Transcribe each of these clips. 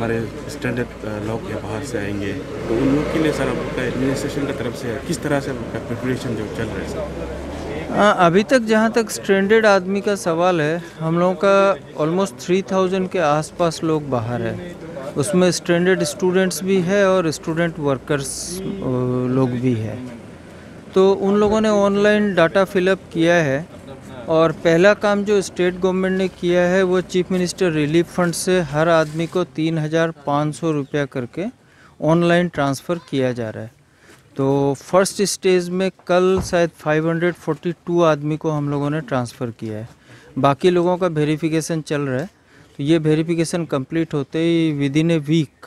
हमारे स्टैंडर्ड लोग या बाहर से आएँगे तो उन लोग के लिए सर आपका एडमिनिस्ट्रेशन की तरफ़ से किस तरह से आपका प्रिपरेशन जो चल रहा है सर? हाँ अभी तक जहाँ तक स्टैंडर्ड आदमी का सवाल है, हम लोगों का ऑलमोस्ट थ्री थाउज़ेंड के आसपास लोग बाहर है। उसमें स्टैंडर्ड स्टूडेंट्स भी है और स्टूडेंट वर्कर्स लोग भी है। तो उन लोगों ने ऑनलाइन डाटा फिलअप किया है और पहला काम जो स्टेट गवर्नमेंट ने किया है, वो चीफ मिनिस्टर रिलीफ फंड से हर आदमी को तीन हज़ार पाँच सौ रुपया करके ऑनलाइन ट्रांसफ़र किया जा रहा है। तो फ़र्स्ट स्टेज में कल शायद 542 आदमी को हम लोगों ने ट्रांसफ़र किया है। बाकी लोगों का वेरिफिकेशन चल रहा है। तो ये वेरिफिकेशन कंप्लीट होते ही विद इन ए वीक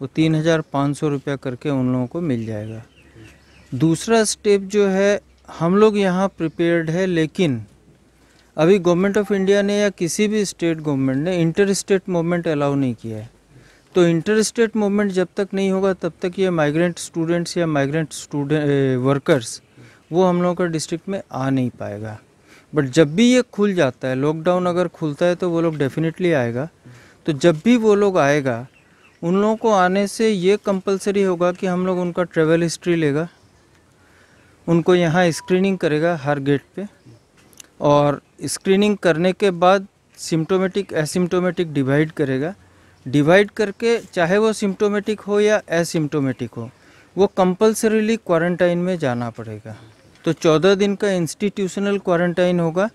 वो तीन हज़ार पाँच सौ रुपया करके उन लोगों को मिल जाएगा। दूसरा स्टेप जो है, हम लोग यहाँ प्रिपेयर्ड है, लेकिन अभी गवर्नमेंट ऑफ़ इंडिया ने या किसी भी स्टेट गवर्नमेंट ने इंटर स्टेट मूवमेंट अलाउ नहीं किया है। तो इंटर स्टेट मूवमेंट जब तक नहीं होगा, तब तक ये माइग्रेंट स्टूडेंट्स या माइग्रेंट स्टूडेंट वर्कर्स वो हम लोगों का डिस्ट्रिक्ट में आ नहीं पाएगा। बट जब भी ये खुल जाता है लॉकडाउन अगर खुलता है तो वो लोग डेफिनेटली आएगा। तो जब भी वो लोग आएगा, उन लोगों को आने से ये कंपलसरी होगा कि हम लोग उनका ट्रेवल हिस्ट्री लेगा, उनको यहाँ स्क्रीनिंग करेगा हर गेट पे। और स्क्रीनिंग करने के बाद सिम्टोमेटिक, एसिम्टोमेटिक डिवाइड करेगा। डिवाइड करके चाहे वो सिम्टोमेटिक हो या एसिम्टोमेटिक हो, वो कंपलसरीली क्वारंटाइन में जाना पड़ेगा। तो चौदह दिन का इंस्टीट्यूशनल क्वारंटाइन होगा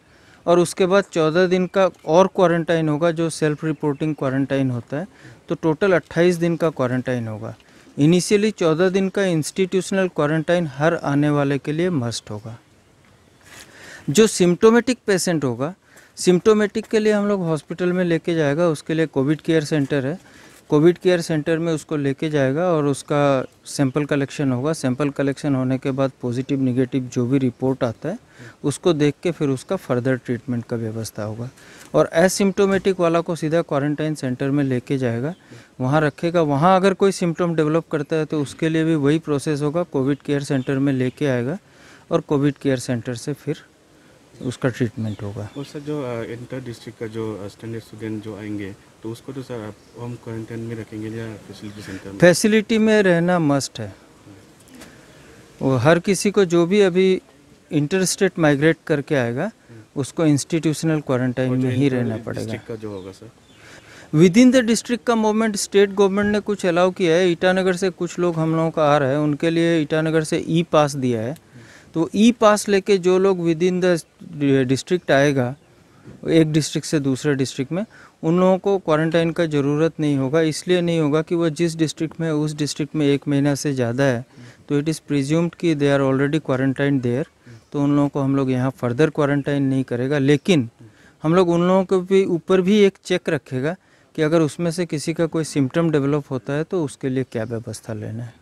और उसके बाद चौदह दिन का और क्वारंटाइन होगा जो सेल्फ रिपोर्टिंग क्वारंटाइन होता है। तो टोटल अट्ठाईस दिन का क्वारंटाइन होगा। इनिशियली चौदह दिन का इंस्टीट्यूशनल क्वारंटाइन हर आने वाले के लिए मस्ट होगा। जो सिम्टोमेटिक पेशेंट होगा सिम्टोमेटिक के लिए हम लोग हॉस्पिटल में लेके जाएगा, उसके लिए कोविड केयर सेंटर है। कोविड केयर सेंटर में उसको लेके जाएगा और उसका सैंपल कलेक्शन होगा। सैंपल कलेक्शन होने के बाद पॉजिटिव निगेटिव जो भी रिपोर्ट आता है, उसको देख के फिर उसका फर्दर ट्रीटमेंट का व्यवस्था होगा। और एसिम्टोमेटिक वाला को सीधा क्वारंटाइन सेंटर में लेके जाएगा। वहाँ रखेगा। वहाँ अगर कोई सिम्टम डेवलप करता है तो उसके लिए भी वही प्रोसेस होगा। कोविड केयर सेंटर में लेके आएगा और कोविड केयर सेंटर से फिर उसका ट्रीटमेंट होगा। और सर जो इंटर डिस्ट्रिक्ट का जो स्टैंडर्ड स्टूडेंट जो आएँगे तो उसको तो सर आप होम क्वारंटाइन में रखेंगे या फैसिलिटी सेंटर में? फैसिलिटी में रहना मस्ट है। वो हर किसी को जो भी अभी इंटर स्टेट माइग्रेट करके आएगा उसको इंस्टीट्यूशनल क्वारंटाइन में ही रहना पड़ेगा। का जो होगा sir? Within the district का मूवमेंट स्टेट गवर्नमेंट ने कुछ अलाउ किया है। ईटानगर से कुछ लोग हम लोगों का आ रहे हैं। उनके लिए ईटानगर से ई पास दिया है। तो ई पास लेके जो लोग विद इन द डिस्ट्रिक्ट आएगा, एक डिस्ट्रिक्ट से दूसरे डिस्ट्रिक्ट में, उन लोगों को क्वारंटाइन का ज़रूरत नहीं होगा, इसलिए नहीं होगा कि वह जिस डिस्ट्रिक्ट में, उस डिस्ट्रिक्ट में एक महीना से ज़्यादा है तो इट इज़ प्रिज्यूम्ड कि they are already quarantine there तो उन लोगों को हम लोग यहाँ फर्दर क्वारंटाइन नहीं करेगा। लेकिन हम लोग उन लोगों के भी, ऊपर भी एक चेक रखेगा कि अगर उसमें से किसी का कोई सिम्टम डेवलप होता है तो उसके लिए क्या व्यवस्था लेना है।